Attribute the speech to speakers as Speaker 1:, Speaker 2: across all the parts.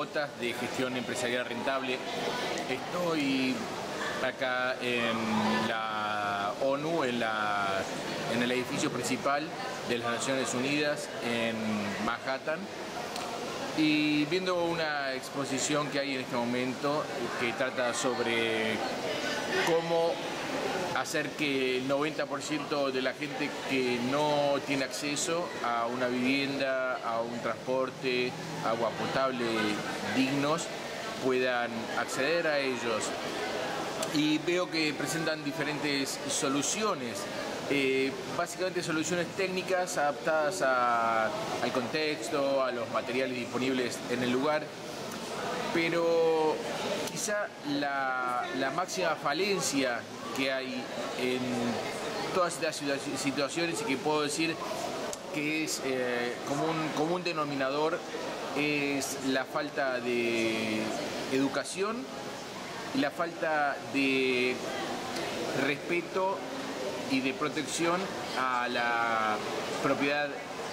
Speaker 1: Botas de Gestión Empresarial Rentable. Estoy acá en la ONU, en, la, en el edificio principal de las Naciones Unidas en Manhattan y viendo una exposición que hay en este momento que trata sobre cómo hacer que el 90% de la gente que no tiene acceso a una vivienda, a un transporte, agua potable dignos, puedan acceder a ellos. Y veo que presentan diferentes soluciones eh, básicamente soluciones técnicas adaptadas al contexto, a los materiales disponibles en el lugar, pero quizá la, máxima falencia que hay en todas estas situaciones y que puedo decir que es eh, como un común denominador es la falta de educación la falta de respeto y de protección a la propiedad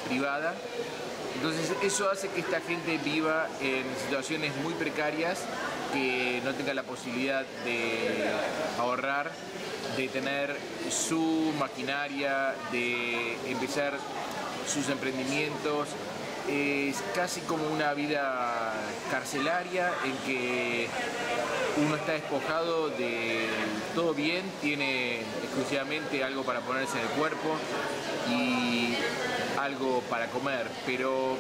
Speaker 1: privada. Entonces eso hace que esta gente viva en situaciones muy precarias, que no tenga la posibilidad de ahorrar, de tener su maquinaria, de empezar sus emprendimientos. Es casi como una vida carcelaria en que uno está despojado de todo bien, tiene exclusivamente algo para ponerse en el cuerpo y algo para comer, pero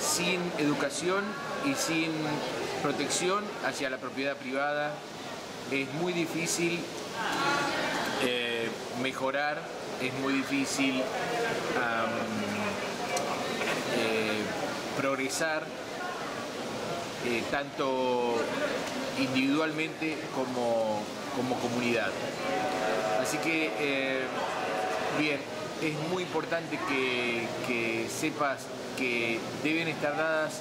Speaker 1: sin educación y sin protección hacia la propiedad privada es muy difícil eh, mejorar, es muy difícil eh, progresar eh, tanto individualmente como, como comunidad. Así que, bien, es muy importante que, sepas que deben estar dadas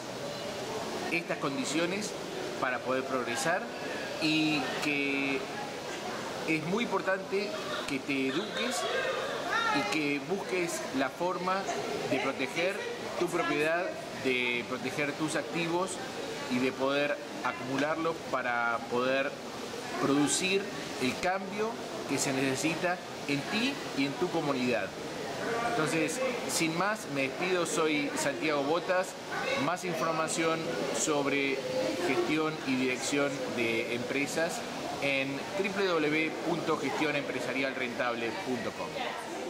Speaker 1: estas condiciones para poder progresar y que es muy importante que te eduques y que busques la forma de proteger tu propiedad, de proteger tus activos y de poder acumularlo para poder producir el cambio que se necesita en ti y en tu comunidad. Entonces, sin más, me despido, soy Santiago Botas. Más información sobre gestión y dirección de empresas en www.gestionempresarialrentable.com.